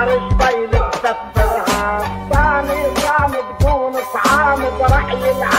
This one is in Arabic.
بحر شبيلك تكبرها ثاني ثاني بدون طعام برعي العالم.